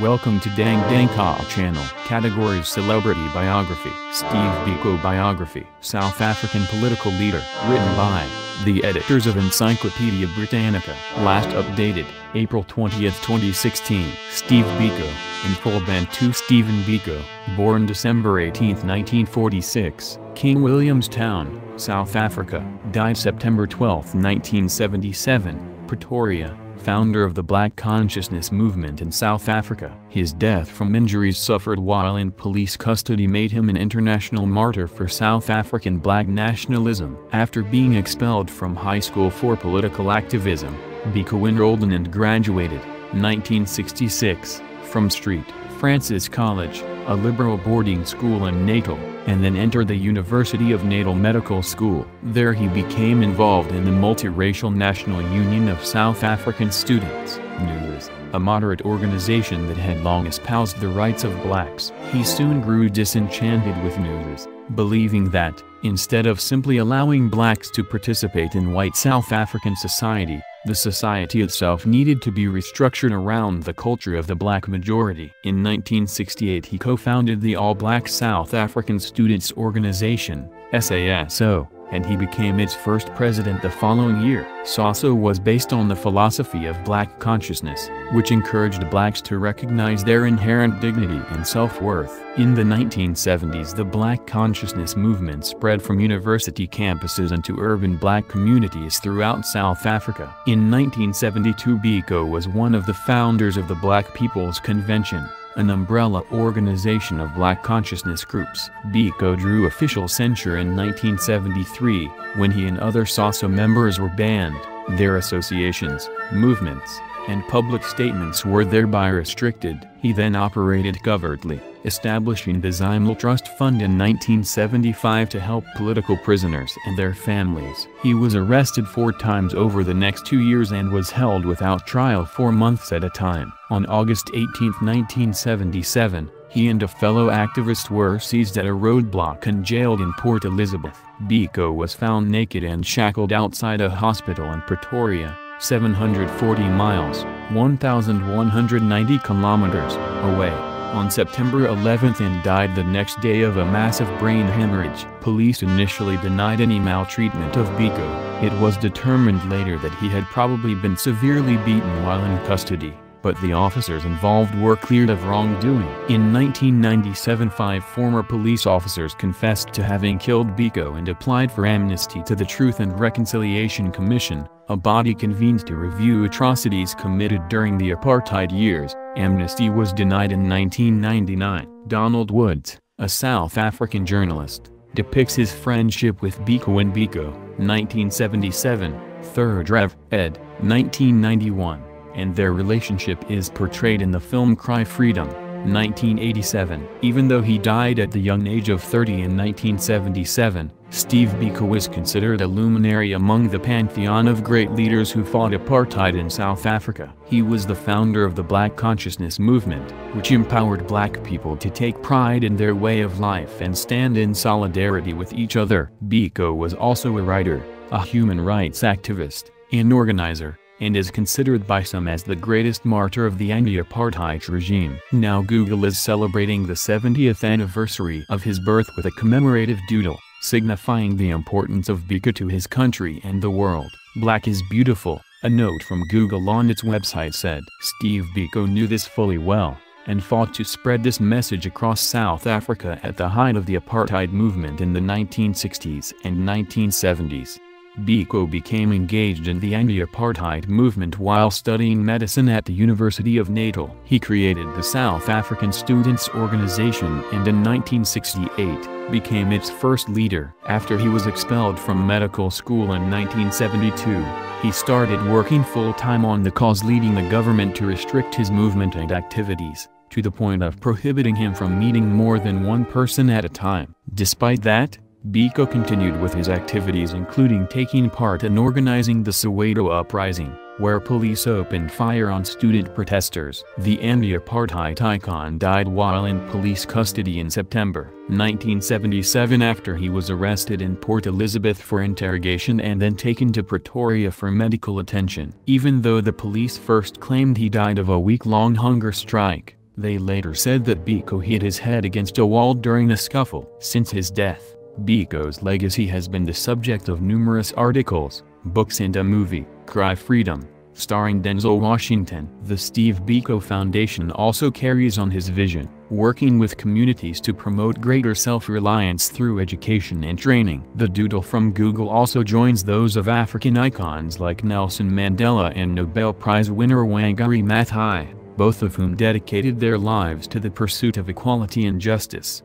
Welcome to Dang Dang Ka channel. Categories Celebrity Biography Steve Biko Biography South African political leader Written by the editors of Encyclopedia Britannica Last updated April 20, 2016 Steve Biko In full Bantu Stephen Biko Born December 18, 1946 King Williamstown, South Africa Died September 12, 1977 Pretoria founder of the Black Consciousness movement in South Africa. His death from injuries suffered while in police custody made him an international martyr for South African black nationalism. After being expelled from high school for political activism, Biko enrolled in and graduated, 1966, from St. Francis College, a liberal boarding school in Natal, and then entered the University of Natal Medical School. There he became involved in the multiracial National Union of South African Students, NUS, a moderate organization that had long espoused the rights of blacks. He soon grew disenchanted with NUS, believing that, instead of simply allowing blacks to participate in white South African society, the society itself needed to be restructured around the culture of the black majority. In 1968 he co-founded the All-Black South African Students Organization, SASO, and he became its first president the following year. SASO was based on the philosophy of black consciousness, which encouraged blacks to recognize their inherent dignity and self-worth. In the 1970s the black consciousness movement spread from university campuses into urban black communities throughout South Africa. In 1972 Biko was one of the founders of the Black People's Convention, an umbrella organization of black consciousness groups. Biko drew official censure in 1973, when he and other SASO members were banned, their associations, movements, and public statements were thereby restricted. He then operated covertly, establishing the Zimele Trust Fund in 1975 to help political prisoners and their families. He was arrested four times over the next two years and was held without trial for months at a time. On August 18, 1977, he and a fellow activist were seized at a roadblock and jailed in Port Elizabeth. Biko was found naked and shackled outside a hospital in Pretoria, 740 miles, 1,190 kilometers, away, on September 11 and died the next day of a massive brain hemorrhage. Police initially denied any maltreatment of Biko. It was determined later that he had probably been severely beaten while in custody but the officers involved were cleared of wrongdoing. In 1997 five former police officers confessed to having killed Biko and applied for amnesty to the Truth and Reconciliation Commission, a body convened to review atrocities committed during the apartheid years. Amnesty was denied in 1999. Donald Woods, a South African journalist, depicts his friendship with Biko and Biko, 1977, 3rd Rev. ed. 1991 and their relationship is portrayed in the film Cry Freedom, 1987. Even though he died at the young age of 30 in 1977, Steve Biko is considered a luminary among the pantheon of great leaders who fought apartheid in South Africa. He was the founder of the Black Consciousness Movement, which empowered black people to take pride in their way of life and stand in solidarity with each other. Biko was also a writer, a human rights activist, an organizer, and is considered by some as the greatest martyr of the anti-apartheid regime. Now Google is celebrating the 70th anniversary of his birth with a commemorative doodle, signifying the importance of Biko to his country and the world. Black is beautiful, a note from Google on its website said. Steve Biko knew this fully well, and fought to spread this message across South Africa at the height of the apartheid movement in the 1960s and 1970s. Biko became engaged in the anti-apartheid movement while studying medicine at the University of Natal. He created the South African Students Organization and in 1968, became its first leader. After he was expelled from medical school in 1972, he started working full-time on the cause leading the government to restrict his movement and activities, to the point of prohibiting him from meeting more than one person at a time. Despite that, Biko continued with his activities including taking part in organizing the Soweto Uprising, where police opened fire on student protesters. The anti-apartheid icon died while in police custody in September 1977 after he was arrested in Port Elizabeth for interrogation and then taken to Pretoria for medical attention. Even though the police first claimed he died of a week-long hunger strike, they later said that Biko hit his head against a wall during a scuffle. Since his death, Biko's legacy has been the subject of numerous articles, books and a movie, Cry Freedom, starring Denzel Washington. The Steve Biko Foundation also carries on his vision, working with communities to promote greater self-reliance through education and training. The doodle from Google also joins those of African icons like Nelson Mandela and Nobel Prize winner Wangari Maathai, both of whom dedicated their lives to the pursuit of equality and justice.